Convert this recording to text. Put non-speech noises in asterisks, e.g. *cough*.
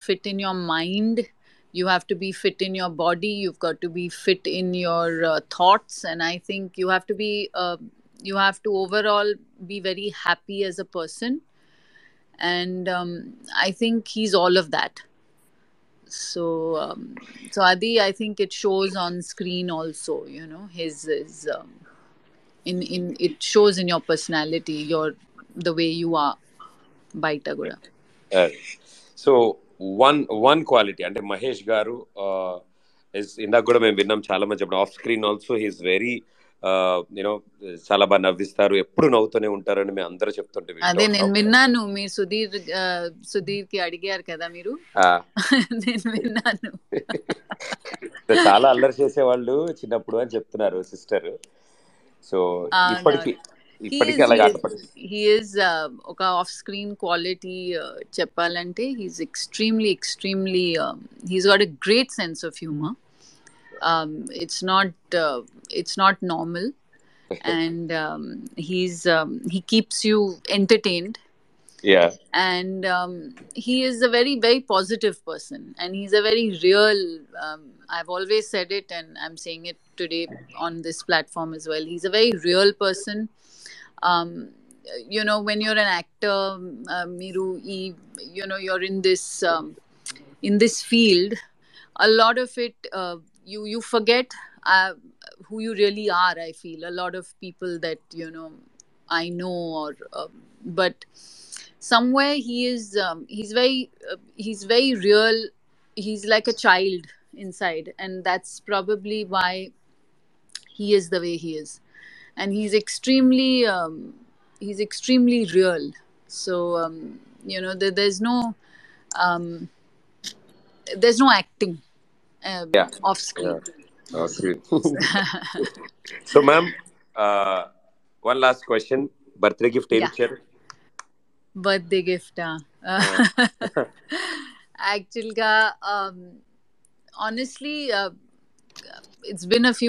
fit in your mind. You have to be fit in your body. You've got to be fit in your uh, thoughts. And i think you have to be uh, you have to overall be very happy as a person. And um, i think he's all of that. So um, so adi i think it shows on screen also you know his um, in in it shows in your personality your the way you are by tagora uh, so one one quality అంటే మహేష్ గారు ఇందాక కూడా మేము విన్నాం చాలా మంది చెప్పడం off screen also he's very you know చాలా బాగా నవ్విస్తారు. ఎప్పుడు నవ్వుతూనే ఉంటారని మేము అందరూ చెప్తుంటే అదే నేను. విన్నాను. మీరు సుధీర్ సుధీర్కి అడిగారు కదా మీరు? ఆ, *laughs* నేను విన్నాను. *laughs* చాలా అల్లరి చేసేవాళ్ళు చిన్నప్పుడు అని చెప్తున్నారు సిస్టర్. సో ఇప్పటికి ఇప్పటికీ అలాగే ఆటపడి హీ ఈజ్ ఒక ఆఫ్ స్క్రీన్ క్వాలిటీ చెప్పాలంటే he's extremely extremely he's got a great sense of humour it's not it's not normal and he's he keeps you entertained yeah and um, he is a very very positive person and he's a very real um, i've always said it and i'm saying it today on this platform as well he's a very real person um, you know when you're an actor uh, miru you know you're in this um, in this field a lot of it uh, you you forget uh, who you really are i feel. A lot of people that you know i know or uh, but somewhere he is um, he's very uh, he's very real. He's like a child inside and that's probably why he is the way he is and he's extremely um, he's extremely real. So um, you know, there, there's no um, there's no acting uh, yeah. off screen. Yeah. Off screen. *laughs* so, ma'am, uh, one last question: birthday gift, yeah. share. Birthday gift, ah. uh. *laughs* Actually, um, honestly, uh, it's been a few